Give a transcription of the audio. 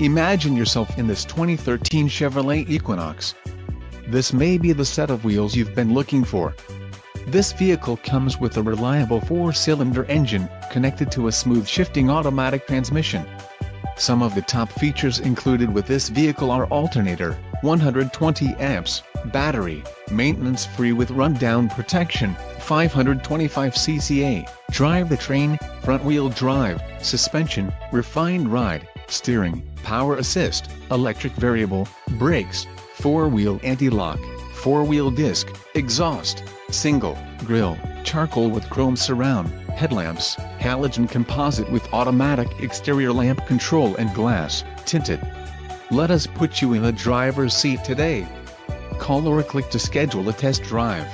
Imagine yourself in this 2013 Chevrolet Equinox. This may be the set of wheels you've been looking for. This vehicle comes with a reliable four-cylinder engine, connected to a smooth shifting automatic transmission. Some of the top features included with this vehicle are alternator, 120 amps, battery, maintenance-free with rundown protection, 525 cca, drive the train, front-wheel drive, suspension, refined ride, steering, power assist, electric variable, brakes, four-wheel anti-lock, four-wheel disc, exhaust, single, grille, charcoal with chrome surround, headlamps, halogen composite with automatic exterior lamp control and glass, tinted. Let us put you in the driver's seat today. Call or click to schedule a test drive.